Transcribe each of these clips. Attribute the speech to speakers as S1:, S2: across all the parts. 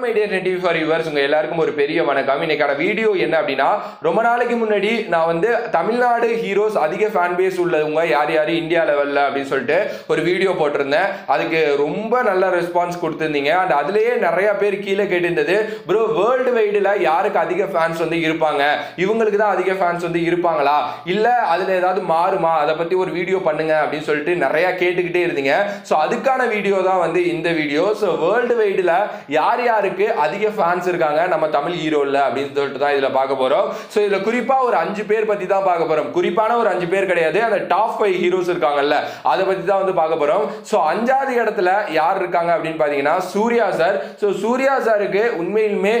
S1: Media for viewers எல்லாருக்கும் ஒரு பெரிய வணக்கம். இன்னைக்கான வீடியோ என்ன அப்படின்னா ரொம்ப நாளைக்கு முன்னாடி நான் வந்து தமிழ்நாடு ஹீரோஸ் அதிக ஃபேன் பேஸ் உள்ளவங்க யார் யார் இந்தியா லெவலில் அப்படின்னு சொல்லிட்டு ஒரு வீடியோ போட்டிருந்தேன். அதுக்கு ரொம்ப நல்ல ரெஸ்பான்ஸ் கொடுத்துருந்தீங்க. அண்ட் அதுலேயே நிறைய பேர் கீழே கேட்டிருந்தது ப்ரோ வேர்ல்டு வைடில் யாருக்கு அதிக ஃபேன்ஸ் வந்து இருப்பாங்க? இவங்களுக்கு தான் அதிக ஃபேன்ஸ் வந்து இருப்பாங்களா? இல்லை அதில் ஏதாவது மாறுமா? அதை பற்றி ஒரு வீடியோ பண்ணுங்க அப்படின்னு சொல்லிட்டு நிறையா கேட்டுக்கிட்டே இருந்தீங்க. ஸோ அதுக்கான வீடியோ தான் வந்து இந்த வீடியோ ஸோ வேர்ல்டு வைடில் யார் யாருக்கு அதிக ஃபேன்ஸ் இருக்காங்க. நம்ம தமிழ் ஹீரோவில் அப்படின்னு சொல்லிட்டு தான் இதில் பார்க்க போகிறோம் ஸோ இதில் குறிப்பாக ஒரு அஞ்சு பேர் பற்றி தான் பார்க்க போகிறோம் குறிப்பான ஒரு அஞ்சு பேர் கிடையாது. அந்த டாப் ஃபைவ் ஹீரோஸ் இருக்காங்கல்ல அதை பற்றி தான் வந்து பார்க்க போகிறோம் ஸோ அஞ்சாவது இடத்துல யார் இருக்காங்க அப்படின்னு பார்த்தீங்கன்னா சூர்யா சார். ஸோ சூர்யா சாருக்கு உண்மையிலுமே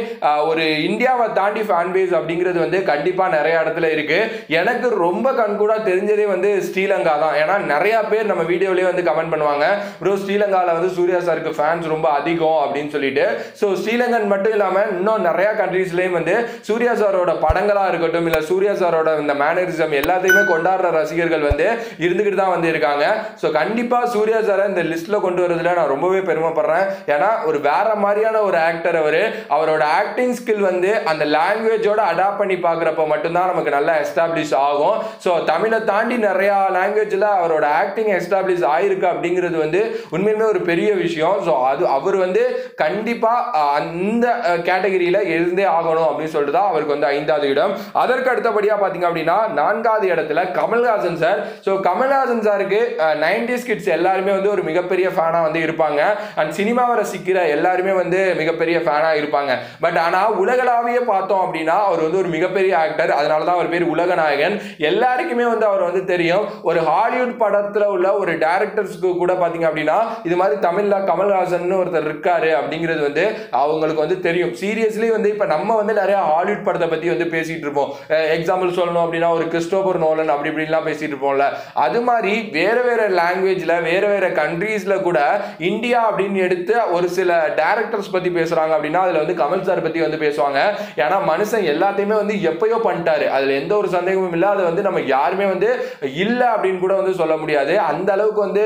S1: ஒரு இந்தியாவை தாண்டி ஃபேன் பேஸ் அப்படிங்கிறது வந்து கண்டிப்பாக நிறைய இடத்துல இருக்கு. எனக்கு ரொம்ப கண்கூடா தெரிஞ்சதே வந்து ஸ்ரீலங்கா தான். ஏன்னா நிறைய பேர் நம்ம வீடியோலயே வந்து கமெண்ட் பண்ணுவாங்க. ப்ரோ ஸ்ரீலங்காவில் வந்து சூர்யா சாருக்கு ஃபேன்ஸ் ரொம்ப அதிகம் அப்படின்னு சொல்லிட்டு. ஸோ ஸ்ரீலங்கன் மட்டும் இல்லாமல் இன்னும் நிறையா கண்ட்ரீஸ்லேயும் வந்து சூர்யா சாரோட படங்களாக இருக்கட்டும் இல்லை சூர்யா சாரோட இந்த மேனரிசம் எல்லாத்தையுமே கொண்டாடுற ரசிகர்கள் வந்து இருந்துக்கிட்டு தான் வந்து இருக்காங்க ஸோ கண்டிப்பாக சூர்யா சாரை இந்த லிஸ்ட்டில் கொண்டு வரதுல நான் ரொம்பவே பெருமைப்படுறேன். ஏன்னா ஒரு வேற மாதிரியான ஒரு ஆக்டர் அவர். அவரோட ஆக்டிங் ஸ்கில் வந்து அந்த லாங்குவேஜோட அடாப்ட் பண்ணி பார்க்குறப்ப மட்டும்தான் நமக்கு நல்லா எஸ்டாப்ளிஷ் ஆகும். ஸோ தமிழை தாண்டி நிறையா லாங்குவேஜில் அவரோட ஆக்டிங் எஸ்டாப்ளிஷ் ஆயிருக்கு அப்படிங்கிறது வந்து உண்மையுமே ஒரு பெரிய விஷயம். ஸோ அது அவர் வந்து கண்டிப்பாக அந்த கேட்டகரியில் இருந்தே ஆகணும் அப்படின்னு சொல்லிட்டு தான் அவருக்கு வந்து ஐந்தாவது இடம். அதற்கு அடுத்தபடியாக பார்த்தீங்க அப்படின்னா நான்காவது இடத்துல கமல்ஹாசன் சார். ஸோ கமல்ஹாசன் சாருக்கு நைன்டிஸ் கிட்ஸ் எல்லாருமே வந்து ஒரு மிகப்பெரிய ஃபேனாக வந்து இருப்பாங்க. அண்ட் சினிமாவை ரசிக்கிற எல்லாருமே வந்து மிகப்பெரிய ஃபேனாக இருப்பாங்க. பட் ஆனால் உலகளாவிய பார்த்தோம் அப்படின்னா அவர் வந்து ஒரு மிகப்பெரிய ஆக்டர் அதனால தான் அவர் பேர் உலகநாயகன். எல்லாருக்குமே வந்து அவர் வந்து தெரியும். ஒரு ஹாலிவுட் படத்தில் உள்ள ஒரு டேரக்டர்ஸ்க்கு கூட பார்த்தீங்க அப்படின்னா இது மாதிரி தமிழில் கமல்ஹாசன் ஒருத்தர் இருக்காரு அப்படிங்கிறது வந்து அவங்களுக்கு வந்து தெரியும். சீரியஸ்லி வந்து இப்போ நம்ம வந்து நிறைய ஹாலிவுட் படத்தை பற்றி வந்து பேசிட்டு இருப்போம். எக்ஸாம்பிள் சொல்லணும் அப்படின்னா ஒரு கிறிஸ்டோபர் நோலன் அப்படி இப்படிலாம் பேசிட்டு இருப்போம்ல. அது மாதிரி வேற வேறு லாங்குவேஜில் வேற வேற கண்ட்ரீஸில் கூட இந்தியா அப்படின்னு எடுத்து ஒரு சில டேரக்டர்ஸ் பற்றி பேசுகிறாங்க அப்படின்னா அதில் வந்து கமல் சார் பற்றி வந்து பேசுவாங்க. ஏன்னா மனுஷன் எல்லாத்தையுமே வந்து எப்பயோ பண்ணிட்டாரு. அதில் எந்த ஒரு சந்தேகமும் இல்லை. அது வந்து நம்ம யாருமே வந்து இல்லை அப்படின்னு கூட வந்து சொல்ல முடியாது. அந்த அளவுக்கு வந்து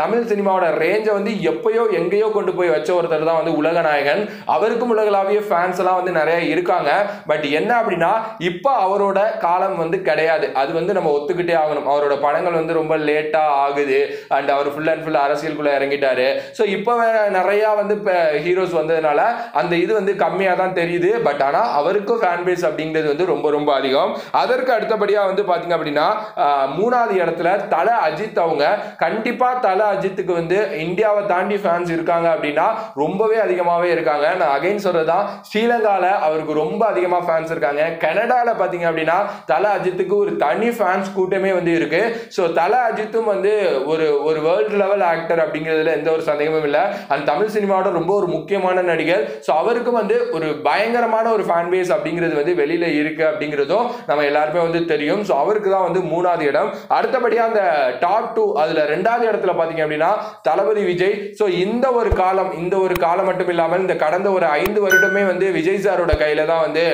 S1: தமிழ் சினிமாவோட ரேஞ்சை வந்து எப்பயோ எங்கேயோ கொண்டு போய் வச்ச ஒருத்தர் தான் வந்து நாயகன் அவருக்கும் உலகளாவிய ஃபேன்ஸ் எல்லாம் வந்து நிறைய இருக்காங்க. பட் என்ன அப்படின்னா இப்போ அவரோட காலம் வந்து கிடையாது. அது வந்து நம்ம ஒத்துக்கிட்டே ஆகணும். அவரோட படங்கள் வந்து ரொம்ப லேட்டாக ஆகுது. அண்ட் அவர் ஃபுல் அண்ட் ஃபுல் அரசியலுக்குள்ள இறங்கிட்டாரு. ஸோ இப்போ நிறையா வந்து இப்போ ஹீரோஸ் வந்ததுனால அந்த இது வந்து கம்மியாக தான் தெரியுது. பட் ஆனால் அவருக்கும் ஃபேன் பேஸ் அப்படிங்கிறது வந்து ரொம்ப ரொம்ப அதிகம். அதற்கு அடுத்தபடியாக வந்து பார்த்தீங்க அப்படின்னா மூணாவது இடத்துல தலை அஜித் அவங்க. கண்டிப்பாக தலை அஜித்துக்கு வந்து இந்தியாவை தாண்டி ஃபேன்ஸ் இருக்காங்க அப்படின்னா ரொம்பவே அதிகமாகவே இருக்காங்க. நான் அகைன் சொல்கிறது தான் அவருக்கு ரொம்ப அதிகமாக ஃபேன்ஸ் இருக்காங்க. கனடாவில் பார்த்தீங்க அப்படின்னா தல அஜித்துக்கு ஒரு தனி ஃபேன்ஸ் கூட்டமே வந்து இருக்கு. ஸோ தல அஜித்தும் வந்து ஒரு ஒரு வேர்ல்டு லெவல் ஆக்டர் அப்படிங்கிறதுல எந்த ஒரு சந்தேகமும் இல்லை. அந்த தமிழ் சினிமாவோட ரொம்ப ஒரு முக்கியமான நடிகர். ஸோ அவருக்கும் வந்து ஒரு பயங்கரமான ஒரு ஃபேன் பேஸ் அப்படிங்கிறது வந்து வெளியில இருக்கு அப்படிங்கிறதும் நம்ம எல்லாருமே வந்து தெரியும். ஸோ அவருக்கு தான் வந்து மூணாவது இடம். அடுத்தபடியாக அந்த டாப் டூ அதில் ரெண்டாவது இடத்துல பார்த்தீங்க அப்படின்னா தளபதி விஜய். ஸோ இந்த ஒரு காலம் இந்த ஒரு காலம் மட்டும் இல்லாமல் இந்த கடந்த ஒரு ஐந்து வருடமே வந்து விஜய் சாரோட கையில தான் வந்து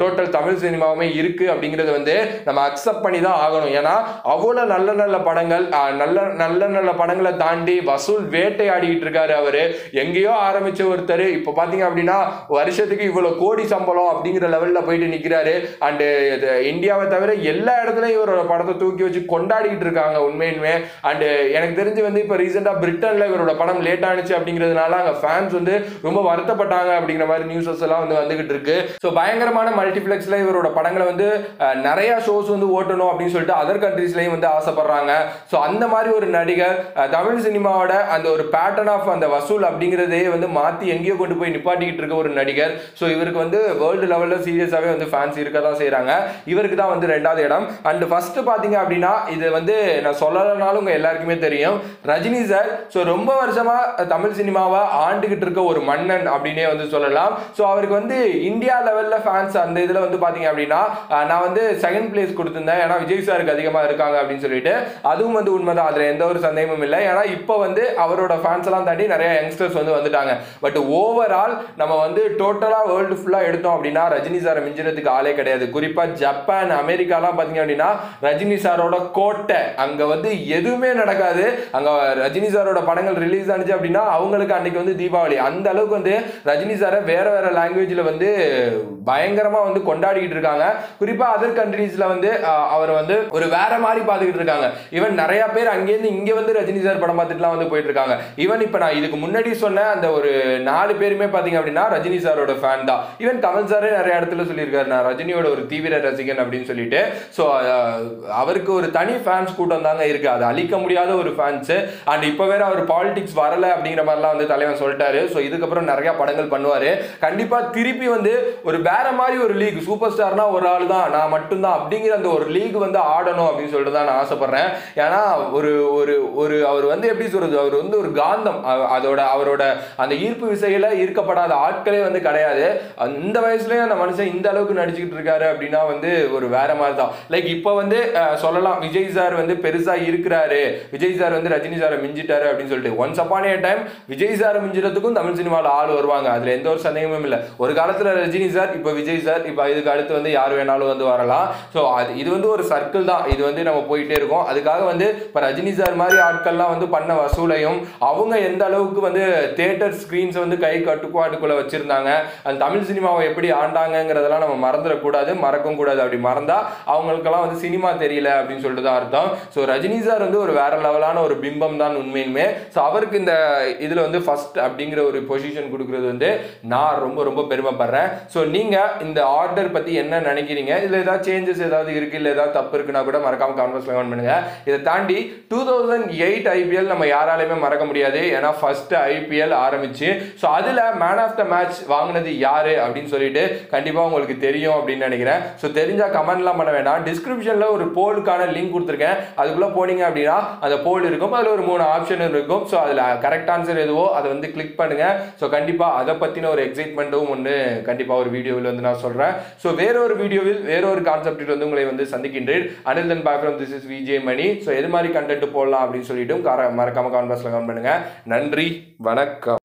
S1: டோட்டல் தமிழ் சினிமாவுமே இருக்கு அப்படிங்கிறது வந்து நம்ம அக்செப்ட் பண்ணி தான் ஆகணும். ஏன்னா அவ்வளோ நல்ல நல்ல படங்கள் நல்ல நல்ல நல்ல படங்களை தாண்டி வசூல் வேட்டையாடிட்டு இருக்காரு அவரு. எங்கேயோ ஆரம்பிச்ச ஒருத்தர் இப்போ பார்த்தீங்க அப்படின்னா வருஷத்துக்கு இவ்வளோ கோடி சம்பளம் அப்படிங்கிற லெவலில் போயிட்டு நிற்கிறாரு அண்டு இந்தியாவை தவிர எல்லா இடத்துலையும் இவரோட படத்தை தூக்கி வச்சு கொண்டாடிக்கிட்டு இருக்காங்க உண்மையுமே அண்டு எனக்கு தெரிஞ்சு வந்து இப்போ ரீசெண்டாக பிரிட்டனில் இவரோட படம் லேட் ஆனிச்சு அப்படிங்கிறதுனால அங்கே ஃபேன்ஸ் வந்து ரொம்ப வருத்தப்பட்டாங்க அப்படிங்கிற மாதிரி நியூஸஸ் எல்லாம் வந்து வந்துகிட்டு இருக்கு. ஸோ பயங்கரமான மல்டிப்ளெக்ஸில் இவரோட படங்களை வந்து நிறைய ஷோஸ் வந்து ஓட்டணும் அப்படின்னு சொல்லிட்டு அதர் கண்ட்ரீஸ்லையும் வந்து ஆசைப்படுறாங்க. ஸோ அந்த மாதிரி ஒரு நடிகர் தமிழ் சினிமாவோட அந்த ஒரு பேட்டர்ன் ஆஃப் அந்த வசூல் அப்படிங்கிறதே வந்து மாற்றி எங்கேயோ கொண்டு போய் நிப்பாட்டிக்கிட்டு இருக்க ஒரு நடிகர். ஸோ இவருக்கு வந்து வேர்ல்டு லெவலில் சீரியஸாகவே வந்து ஃபேன்ஸ் இருக்க தான் செய்கிறாங்க இவருக்கு தான் வந்து ரெண்டாவது இடம். அண்ட் ஃபர்ஸ்ட் பார்த்தீங்க அப்படின்னா இது வந்து நான் சொல்லலைனாலும் உங்கள் எல்லாருக்குமே தெரியும். ரஜினி சார் ஸோ ரொம்ப வருஷமாக தமிழ் சினிமாவை ஆண்டுகிட்டு இருக்க ஒரு கண்ணன் அப்படின்னே வந்து சொல்லலாம். ஸோ அவருக்கு வந்து இந்தியா லெவலில் ஃபேன்ஸ் அந்த இதில் வந்து பார்த்தீங்க அப்படின்னா நான் வந்து செகண்ட் பிளேஸ் கொடுத்துருந்தேன். ஏன்னா விஜய் சாருக்கு அதிகமாக இருக்காங்க அப்படின்னு சொல்லிட்டு. அதுவும் வந்து உண்மைதான். அதில் எந்த ஒரு சந்தேகமும் இல்லை. ஏன்னா இப்போ வந்து அவரோட ஃபேன்ஸ் எல்லாம் தாண்டி நிறைய யங்ஸ்டர்ஸ் வந்து வந்துட்டாங்க. பட் ஓவரால் நம்ம வந்து டோட்டலாக வேர்ல்டு ஃபுல்லாக எடுத்தோம் அப்படின்னா ரஜினி சாரை மிஞ்சினதுக்கு ஆளே கிடையாது. குறிப்பாக ஜப்பான் அமெரிக்காலாம் பார்த்தீங்க அப்படின்னா ரஜினி சாரோட கோட்டை அங்கே வந்து எதுவுமே நடக்காது. அங்கே ரஜினி சாரோட படங்கள் ரிலீஸ் ஆனிச்சு அப்படின்னா அவங்களுக்கு அன்னைக்கு வந்து தீபாவளி. அந்த அளவுக்கு அளவுக்கு வந்து ரஜினி சாரை வேற வேற லாங்குவேஜ்ல வந்து பயங்கரமா வந்து கொண்டாடிக்கிட்டு இருக்காங்க. குறிப்பாக அதர் கண்ட்ரீஸில் வந்து அவரை அவர் வந்து ஒரு வேற மாதிரி பார்த்துக்கிட்டு இருக்காங்க. ஈவன் நிறைய பேர் அங்கேருந்து இங்கே வந்து ரஜினி சார் படம் பார்த்துட்டுலாம் வந்து போயிட்டு இருக்காங்க. ஈவன் இப்போ நான் இதுக்கு முன்னாடி சொன்ன அந்த ஒரு நாலு பேருமே பார்த்தீங்க அப்படின்னா ரஜினி சாரோட ஃபேன் தான். ஈவன் கமல் சாரே நிறைய இடத்துல சொல்லியிருக்காரு. நான் ரஜினியோட ஒரு தீவிர ரசிகன் அப்படின்னு சொல்லிட்டு. ஸோ அவருக்கு ஒரு தனி ஃபேன்ஸ் கூட்டம் தாங்க இருக்கு. அது அழிக்க முடியாத ஒரு ஃபேன்ஸ் அண்ட் இப்போ வேற அவர் பாலிடிக்ஸ் வரல அப்படிங்கிற மாதிரிலாம் வந்து தலைவன் சொல்லிட்டாரு. ஸோ இதுக்கப்புறம் நிறைய படங்கள் பண்ணுவார். கண்டிப்பாக திருப்பி வந்து ஒரு வேற மாதிரி ஒரு லீக் சூப்பர் ஸ்டார்னா ஒரு ஆள் தான் நான் மட்டும்தான் அப்படிங்கிற அந்த ஒரு லீக் வந்து ஆடணும் அப்படின்னு சொல்லிட்டு தான் நான் ஆசைப்பட்றேன். ஏன்னா ஒரு ஒரு ஒரு அவர் வந்து எப்படி சொல்றது அவர் வந்து ஒரு காந்தம். அதோட அவரோட அந்த ஈர்ப்பு விசையில ஈர்க்கப்படாத ஆட்களே வந்து கிடையாது. இந்த வயசுலேயும் அந்த மனுஷன் இந்த அளவுக்கு நடிச்சுக்கிட்டு இருக்காரு அப்படின்னா வந்து ஒரு வேற மாதிரி தான். லைக் இப்போ வந்து சொல்லலாம் விஜய் சார் வந்து பெருசா இருக்கிறாரு. விஜய் சார் வந்து ரஜினி சாரை மிஞ்சிட்டாரு அப்படின்னு சொல்லிட்டு. ஒன்ஸ் அப்பான் டைம் விஜய் சாரை மிஞ்சுறதுக்கும் தமிழ் சினிமா சினிமாவில் ஆள் வருவாங்க. அதுல எந்த ஒரு சந்தேகமும் இல்லை. ஒரு காலத்தில் ரஜினி சார் இப்போ விஜய் சார் இப்போ இதுக்கு அடுத்து வந்து யார் வேணாலும் வந்து வரலாம். ஸோ அது இது வந்து ஒரு சர்க்கிள் தான். இது வந்து நம்ம போயிட்டே இருக்கோம். அதுக்காக வந்து இப்போ ரஜினி சார் மாதிரி ஆட்கள்லாம் வந்து பண்ண வசூலையும் அவங்க எந்த அளவுக்கு வந்து தேட்டர் ஸ்க்ரீன்ஸ் வந்து கை கட்டுப்பாட்டுக்குள்ள வச்சிருந்தாங்க அந்த தமிழ் சினிமாவை எப்படி ஆண்டாங்கங்கிறதெல்லாம் நம்ம மறந்துடக்கூடாது மறக்கவும் கூடாது. அப்படி மறந்தா அவங்களுக்கெல்லாம் வந்து சினிமா தெரியல அப்படின்னு சொல்லிட்டு தான் அர்த்தம். ஸோ ரஜினி சார் வந்து ஒரு வேற லெவலான ஒரு பிம்பம் தான் உண்மையுமே ஸோ அவருக்கு இந்த இதில் வந்து ஃபஸ்ட் அப்படிங்கிற ஒரு பொசிஷன் கொடுக்குறது வந்து நான் ரொம்ப ரொம்ப பெருமைப்படுறேன். ஸோ நீங்கள் இந்த ஆர்டர் பற்றி என்ன நினைக்கிறீங்க? இதில் ஏதாவது சேஞ்சஸ் ஏதாவது இருக்கு? இல்லை ஏதாவது தப்பு இருக்குன்னா கூட மறக்காமல் கான்வர்ஸ்ல கமெண்ட் பண்ணுங்க. இதை தாண்டி டூ தௌசண்ட் எயிட் ஐபிஎல் நம்ம யாராலையுமே மறக்க முடியாது. ஏன்னா ஃபர்ஸ்ட் ஐபிஎல் ஆரம்பிச்சு ஸோ அதில் மேன் ஆஃப் த மேட்ச் வாங்கினது யார் அப்படின்னு சொல்லிட்டு கண்டிப்பாக உங்களுக்கு தெரியும் அப்படின்னு நினைக்கிறேன். ஸோ தெரிஞ்சால் கமெண்ட்லாம் பண்ண வேண்டாம். டிஸ்கிரிப்ஷனில் ஒரு போலுக்கான லிங்க் கொடுத்துருக்கேன். அதுக்குள்ளே போனீங்க அப்படின்னா அந்த போல் இருக்கும். அதில் ஒரு மூணு ஆப்ஷன் இருக்கும். ஸோ அதில் கரெக்ட் ஆன்சர் எதுவோ அதை வந்து கிளிக் பண்ணுங்கள் ஸோ ஸோ கண்டிப்பாக அதை பற்றின ஒரு எக்ஸைட்மெண்ட்டும் ஒன்று கண்டிப்பாக ஒரு வீடியோவில் வந்து நான் சொல்கிறேன் ஸோ வேற ஒரு வீடியோவில் வேற ஒரு கான்செப்டில் வந்து உங்களை வந்து சந்திக்கின்றேன். அனில் தன் background this is VJ Mani so எது மாதிரி கண்டென்ட் போடலாம் அப்படின்னு சொல்லிட்டு மறக்காம கான்வர்ஸில் கமெண்ட் பண்ணுங்கள் நன்றி வணக்கம்.